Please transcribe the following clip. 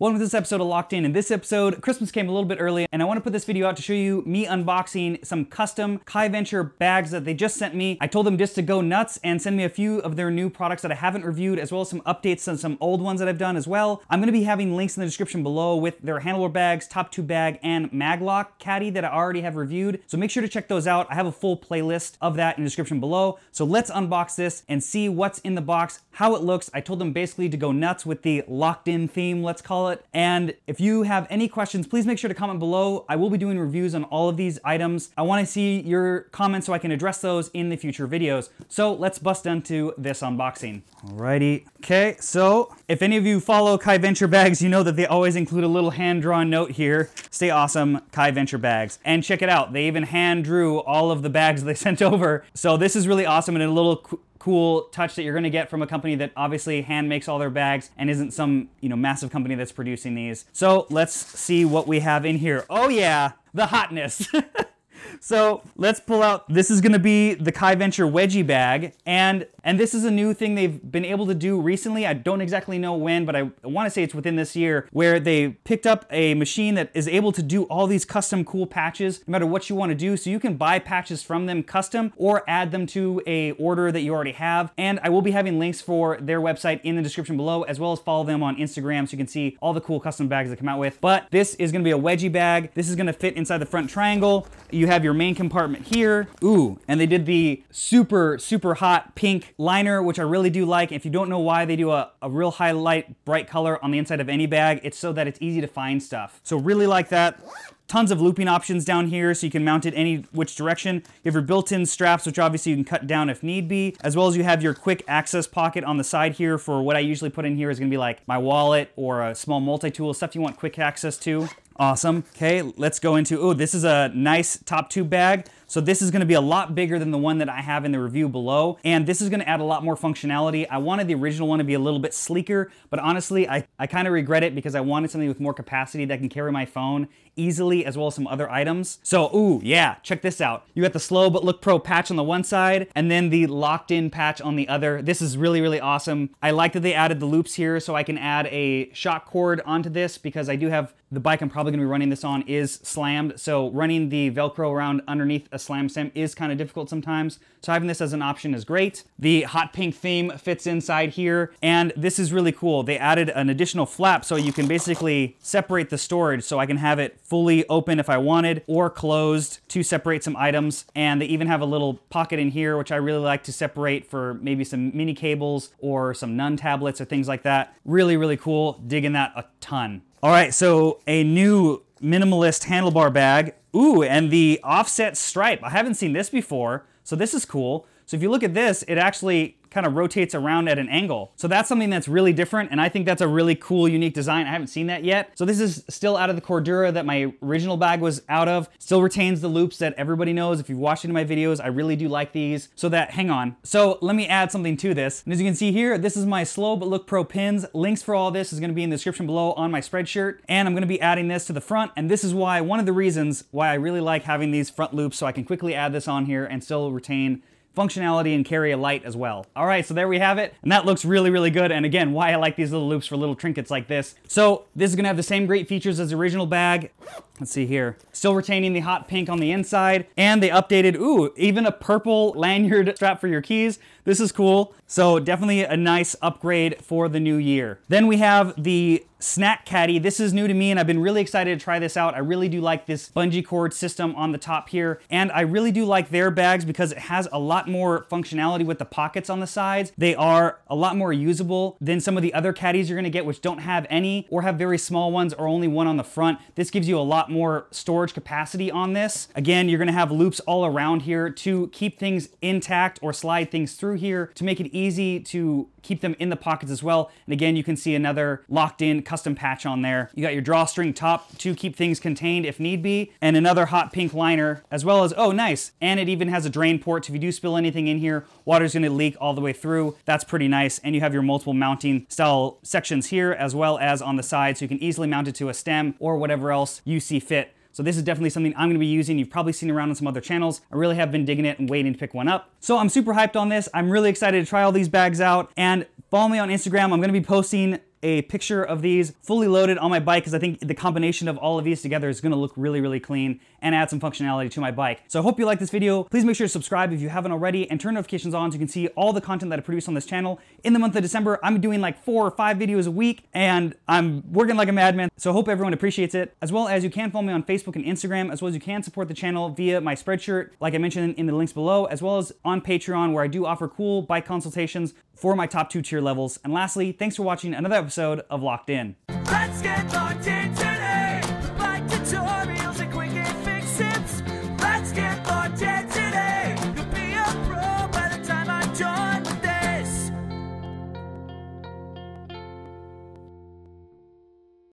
Welcome to this episode of Locked In. In this episode, Christmas came a little bit early, and I want to put this video out to show you me unboxing some custom Kai Venture bags that they just sent me. I told them just to go nuts and send me a few of their new products that I haven't reviewed, as well as some updates on some old ones that I've done as well. I'm going to be having links in the description below with their handlebar bags, top tube bag, and maglock caddy that I already have reviewed. So make sure to check those out. I have a full playlist of that in the description below. So let's unbox this and see what's in the box, how it looks. I told them basically to go nuts with the locked in theme, let's call it. And if you have any questions, please make sure to comment below. I will be doing reviews on all of these items. I wanna see your comments so I can address those in the future videos. So let's bust into this unboxing. Alrighty. Okay, so if any of you follow Kai Venture bags, you know that they always include a little hand-drawn note here. Stay awesome, Kai Venture bags. And check it out, they even hand drew all of the bags they sent over. So this is really awesome and a little cool touch that you're going to get from a company that obviously hand makes all their bags and isn't some, you know, massive company that's producing these. So let's see what we have in here. Oh yeah, the hotness. so let's pull out, this is gonna be the Kai Venture Wedgie bag. And, and this is a new thing they've been able to do recently. I don't exactly know when, but I wanna say it's within this year, where they picked up a machine that is able to do all these custom cool patches, no matter what you wanna do. So you can buy patches from them custom or add them to a order that you already have. And I will be having links for their website in the description below, as well as follow them on Instagram so you can see all the cool custom bags they come out with. But this is gonna be a wedgie bag. This is gonna fit inside the front triangle. You have your main compartment here. Ooh, and they did the super, super hot pink liner, which I really do like. If you don't know why they do a, a real highlight, bright color on the inside of any bag, it's so that it's easy to find stuff. So really like that tons of looping options down here so you can mount it any which direction. You have your built-in straps, which obviously you can cut down if need be, as well as you have your quick access pocket on the side here for what I usually put in here is gonna be like my wallet or a small multi-tool, stuff you want quick access to. Awesome. Okay, let's go into, oh, this is a nice top tube bag. So this is gonna be a lot bigger than the one that I have in the review below. And this is gonna add a lot more functionality. I wanted the original one to be a little bit sleeker, but honestly, I, I kind of regret it because I wanted something with more capacity that can carry my phone easily as well as some other items. So, ooh, yeah, check this out. You got the slow but look pro patch on the one side and then the locked in patch on the other. This is really, really awesome. I like that they added the loops here so I can add a shock cord onto this because I do have the bike I'm probably gonna be running this on is slammed. So running the Velcro around underneath a slam stem is kind of difficult sometimes. So having this as an option is great. The hot pink theme fits inside here. And this is really cool. They added an additional flap so you can basically separate the storage so I can have it fully open if I wanted or closed to separate some items. And they even have a little pocket in here, which I really like to separate for maybe some mini cables or some Nuun tablets or things like that. Really, really cool. Digging that a ton. All right, so a new minimalist handlebar bag. Ooh, and the offset stripe. I haven't seen this before, so this is cool. So if you look at this, it actually kind of rotates around at an angle. So that's something that's really different, and I think that's a really cool, unique design. I haven't seen that yet. So this is still out of the Cordura that my original bag was out of. Still retains the loops that everybody knows. If you've watched any of my videos, I really do like these. So that, hang on. So let me add something to this. And as you can see here, this is my Slow But Look Pro pins. Links for all this is gonna be in the description below on my spreadshirt. And I'm gonna be adding this to the front. And this is why, one of the reasons why I really like having these front loops so I can quickly add this on here and still retain functionality and carry a light as well. All right, so there we have it. And that looks really, really good. And again, why I like these little loops for little trinkets like this. So this is gonna have the same great features as the original bag. Let's see here. Still retaining the hot pink on the inside. And they updated, ooh, even a purple lanyard strap for your keys. This is cool. So definitely a nice upgrade for the new year. Then we have the Snack Caddy. This is new to me and I've been really excited to try this out. I really do like this bungee cord system on the top here. And I really do like their bags because it has a lot more functionality with the pockets on the sides. They are a lot more usable than some of the other caddies you're gonna get which don't have any or have very small ones or only one on the front. This gives you a more storage capacity on this. Again, you're gonna have loops all around here to keep things intact or slide things through here to make it easy to keep them in the pockets as well. And again, you can see another locked in custom patch on there. You got your drawstring top to keep things contained if need be, and another hot pink liner, as well as, oh nice, and it even has a drain port. So if you do spill anything in here, water's gonna leak all the way through. That's pretty nice. And you have your multiple mounting style sections here, as well as on the side, so you can easily mount it to a stem or whatever else you see fit. So this is definitely something I'm gonna be using. You've probably seen around on some other channels. I really have been digging it and waiting to pick one up. So I'm super hyped on this. I'm really excited to try all these bags out and follow me on Instagram. I'm gonna be posting a picture of these fully loaded on my bike because I think the combination of all of these together is gonna look really, really clean and add some functionality to my bike. So I hope you like this video. Please make sure to subscribe if you haven't already and turn notifications on so you can see all the content that I produce on this channel. In the month of December, I'm doing like four or five videos a week and I'm working like a madman. So I hope everyone appreciates it. As well as you can follow me on Facebook and Instagram, as well as you can support the channel via my Spreadshirt, like I mentioned in the links below, as well as on Patreon where I do offer cool bike consultations for my top two tier levels. And lastly, thanks for watching another episode of Locked In. Let's get locked in.